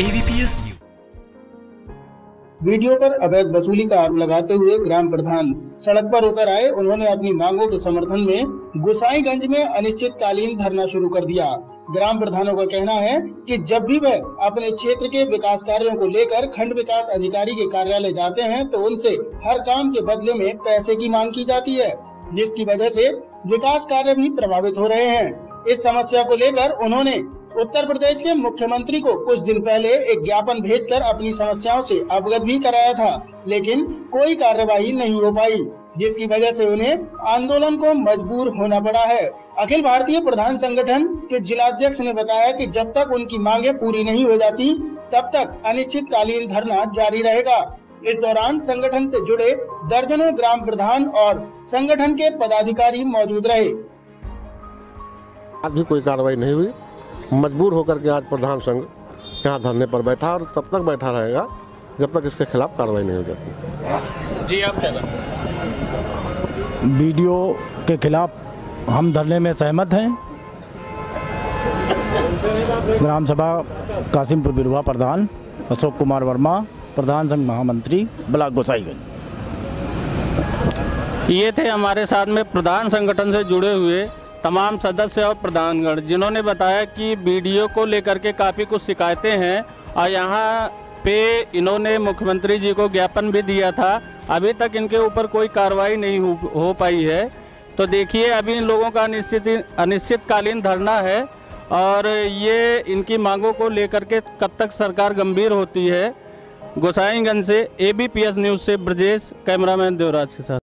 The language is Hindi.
एबीपीएस न्यूज़ वीडियो पर अवैध वसूली का आरोप लगाते हुए ग्राम प्रधान सड़क पर उतर आए। उन्होंने अपनी मांगों के समर्थन में गोसाईगंज में अनिश्चितकालीन धरना शुरू कर दिया। ग्राम प्रधानों का कहना है कि जब भी वह अपने क्षेत्र के विकास कार्यों को लेकर खंड विकास अधिकारी के कार्यालय जाते हैं तो उनसे हर काम के बदले में पैसे की मांग की जाती है। जिसकी वजह से विकास कार्य भी प्रभावित हो रहे हैं। इस समस्या को लेकर उन्होंने उत्तर प्रदेश के मुख्यमंत्री को कुछ दिन पहले एक ज्ञापन भेजकर अपनी समस्याओं से अवगत भी कराया था, लेकिन कोई कार्यवाही नहीं हो पाई, जिसकी वजह से उन्हें आंदोलन को मजबूर होना पड़ा है। अखिल भारतीय प्रधान संगठन के जिलाध्यक्ष ने बताया कि जब तक उनकी मांगे पूरी नहीं हो जाती, तब तक अनिश्चितकालीन धरना जारी रहेगा। इस दौरान संगठन से जुड़े दर्जनों ग्राम प्रधान और संगठन के पदाधिकारी मौजूद रहे। आज भी कोई कार्रवाई नहीं हुई। मजबूर होकर के आज प्रधान संघ यहाँ धरने पर बैठा और तब तक बैठा रहेगा जब तक इसके खिलाफ कार्रवाई नहीं हो जाती। जी आप क्या वीडियो के खिलाफ हम धरने में सहमत हैं। ग्राम सभा कासिमपुर बिरुआ प्रधान अशोक कुमार वर्मा प्रधान संघ महामंत्री ब्लॉक गोसाईगंज। ये थे हमारे साथ में प्रधान संगठन से जुड़े हुए तमाम सदस्य और प्रधानगण जिन्होंने बताया कि वीडियो को लेकर के काफ़ी कुछ शिकायतें हैं और यहाँ पे इन्होंने मुख्यमंत्री जी को ज्ञापन भी दिया था। अभी तक इनके ऊपर कोई कार्रवाई नहीं हो, हो पाई है। तो देखिए अभी इन लोगों का अनिश्चित अनिश्चितकालीन धरना है और ये इनकी मांगों को लेकर के कब तक सरकार गंभीर होती है गोसाईगंज से एबीपीएस न्यूज़ से ब्रजेश कैमरामैन देवराज के साथ।